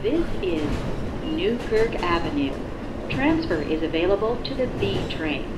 This is Newkirk Avenue. Transfer is available to the B train.